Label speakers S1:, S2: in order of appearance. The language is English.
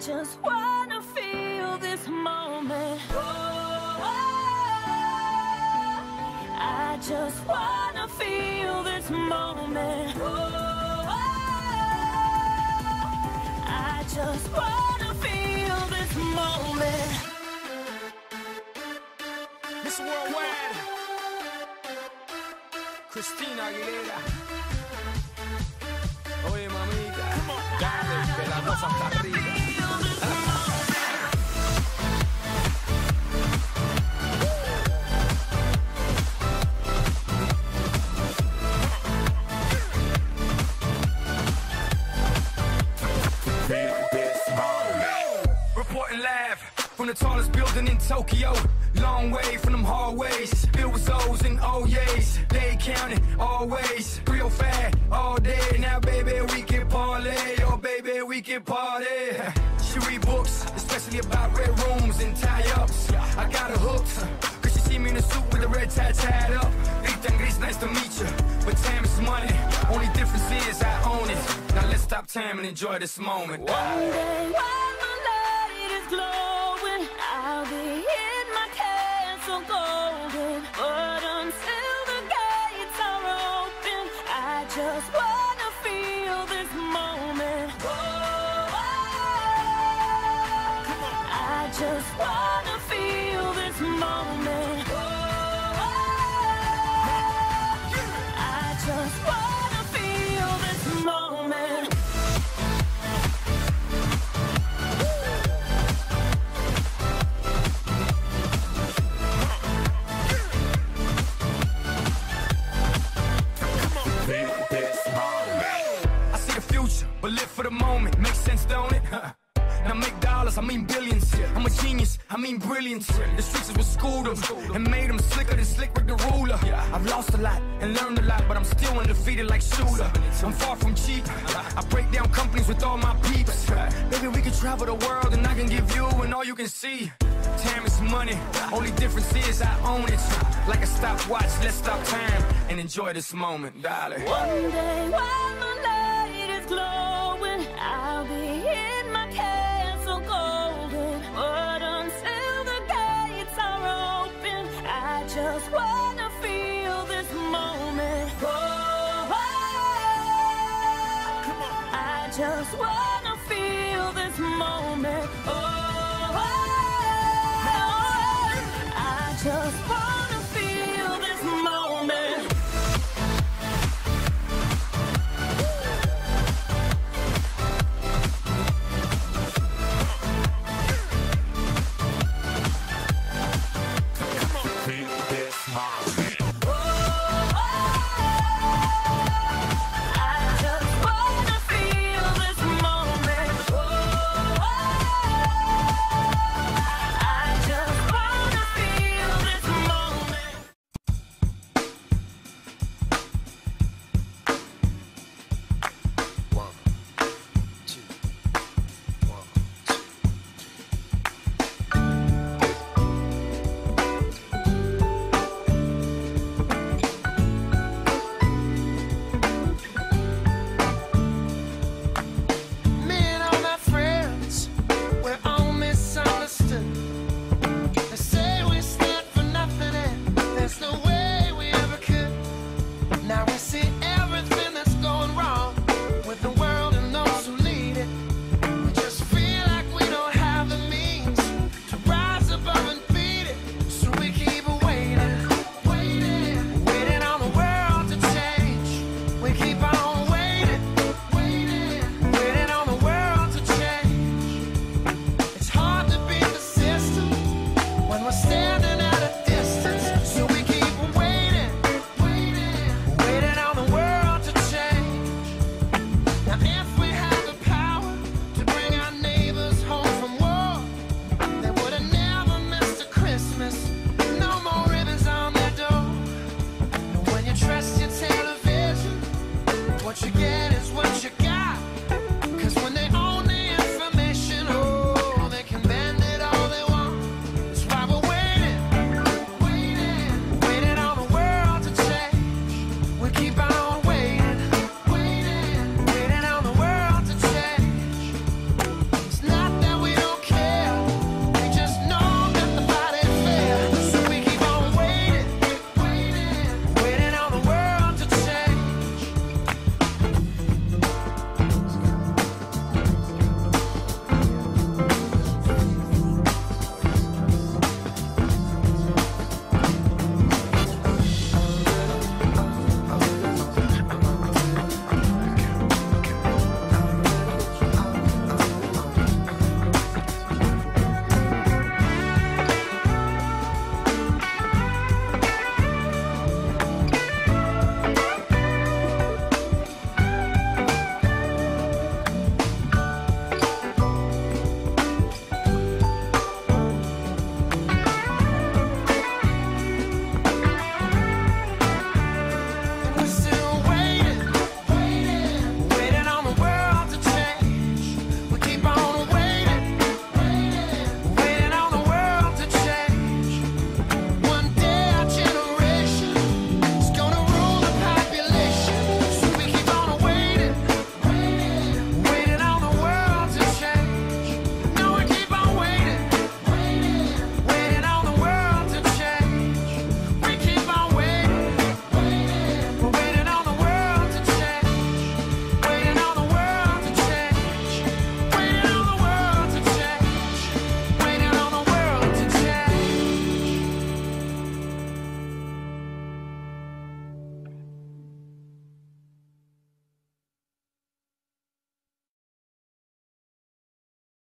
S1: just wanna feel this moment. Oh, I just wanna feel this moment. Oh, I just wanna feel this moment.
S2: Mr. Worldwide, Christina Aguilera. Oye, mamita, dale, que la cosa está arriba. From the tallest building in Tokyo. Long way from them hallways. Filled with O's and oh O's. They counting always. Real fat all day. Now, baby, we can parlay. Oh, baby, we can party. She read books, especially about red rooms and tie ups. I got her hooked. Cause she see me in a suit with a red tie tied up. Gris, nice to meet you. But time is money. Only difference is I own it. Now let's stop time and enjoy this moment.
S1: One day while the light is glowing, castle I
S2: mean billions. I'm a genius, I mean brilliance. The streets is what schooled them and made them slicker than slick with the ruler. I've lost a lot and learned a lot, but I'm still undefeated like Shula. I'm far from cheap. I break down companies with all my peeps. Maybe we can travel the world and I can give you and all you can see. Time is money, only difference is I own it. Like a stopwatch, let's stop time and enjoy this moment, darling.
S1: One day just wanna